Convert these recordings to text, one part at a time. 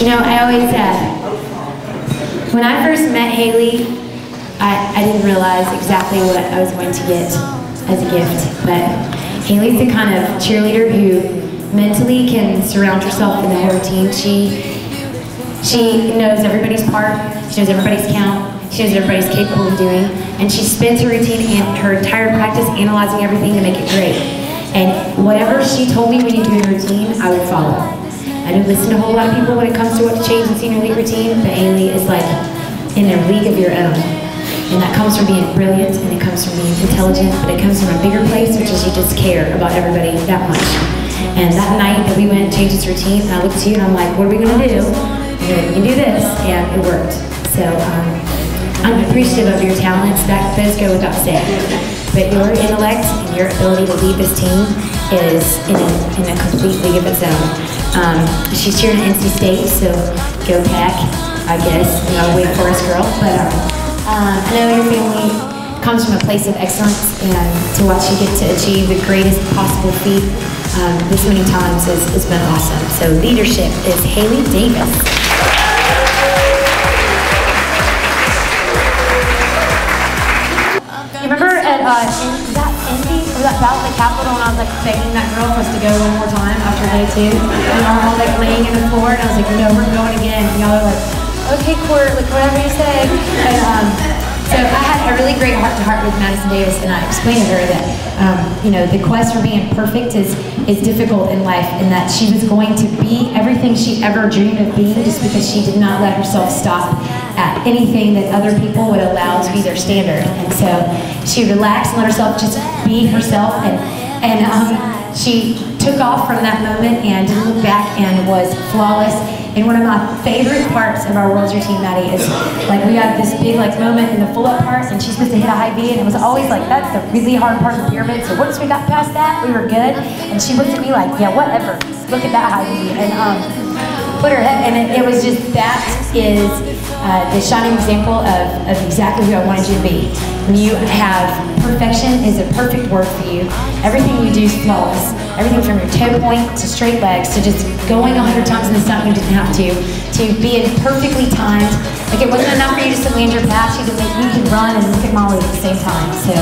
You know, I always uh, when I first met Hailey, I, I didn't realize exactly what I was going to get as a gift. But Hailey's the kind of cheerleader who mentally can surround herself in the whole routine. She she knows everybody's part. She knows everybody's count. She knows everybody's capable of doing. And she spends her routine and her entire practice analyzing everything to make it great. And whatever she told me we need to do in routine, I would follow. I don't listen to a whole lot of people when it comes to what to change in senior elite routine, but Hailey is like in a league of your own. And that comes from being brilliant and it comes from being intelligent, but it comes from a bigger place, which is you just care about everybody that much. And that night that we went and changed this routine, I looked at you and I'm like, what are we gonna do? You can do this, and it worked. So um, I'm appreciative of your talents. That those go without saying. But your intellect and your ability to lead this team is in a, in a complete league of its own. Um, she's cheering at NC State, so go Pack, I guess. You know, Wake Forest girl. But um, uh, I know your family comes from a place of excellence, and to watch you get to achieve the greatest possible feat um, this many times has, has been awesome. So leadership is Hailey Davis. Remember at uh, in, that at the Capitol when I was like begging that girl for us to go one more time after day two, and we were all like laying in the floor, and I was like, no, we're going again. And y'all are like, okay, Court, like whatever you say. And um, so I had a really great heart to heart with Madison Davis, and I explained to her that um, you know the quest for being perfect is is difficult in life, and that she was going to be everything she ever dreamed of being, just because she did not let herself stop at anything that other people would allow to be their standard. And so she relaxed and let herself just be herself, and and um, she took off from that moment and didn't look back and was flawless. And one of my favorite parts of our World's Routine, Maddie, is like we had this big like moment in the full up part, and she's supposed to hit a high V, and it was always like that's the really hard part of the pyramid. So once we got past that, we were good. And she looked at me like, yeah, whatever. Look at that high V, and um, put her head, and it, it was just that is uh, the shining example of, of exactly who I wanted you to be. When you have perfection is a perfect word for you. Everything you do is flawless. Everything from your toe point to straight legs to just going a hundred times in the stunt you didn't have to, to being perfectly timed. Like it wasn't enough for you just to land your pass, you, make, you can run and look at Molly at the same time. So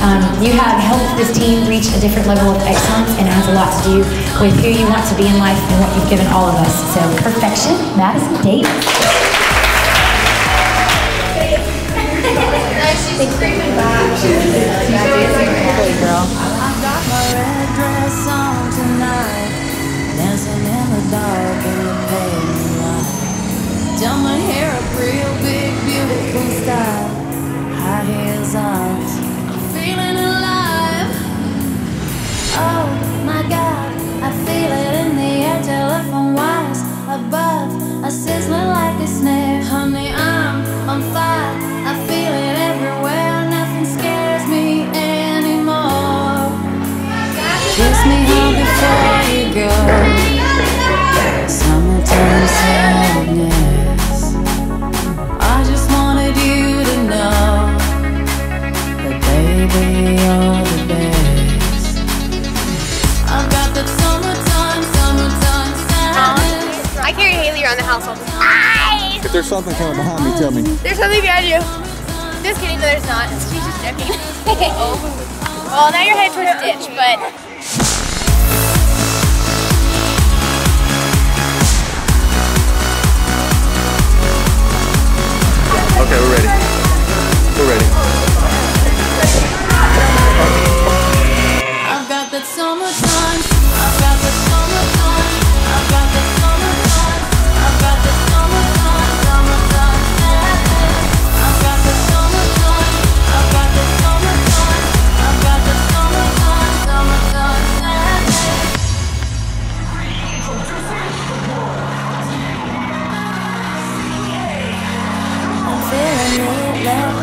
um, you have helped this team reach a different level of excellence and it has a lot to do with who you want to be in life and what you've given all of us. So perfection, Madison Davis. She's screaming back. Dress tonight, dancing in the dark in the pale moonlight. Done my hair up real big, beautiful style, high heels on. I'm feeling alive. Oh my God, I feel it in the air, telephone wires above, a sizzling like a snare. Honey, I'm on fire. Hailey around the house all the time. If there's something coming behind me, tell me. There's something behind you. Just kidding, no, there's not. She's just joking. Oh. well, now you're headed towards ditch, but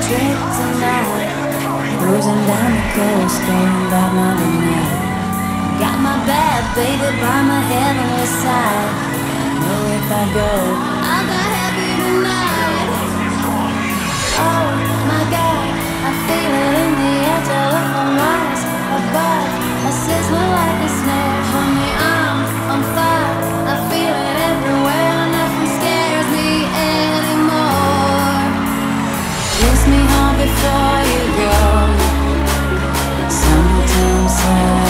street tonight Cruising down the coast, going by my night Got my bad baby by my heavenly side. Know if I go, I'm not happy tonight. Oh. saw you go. Sometimes I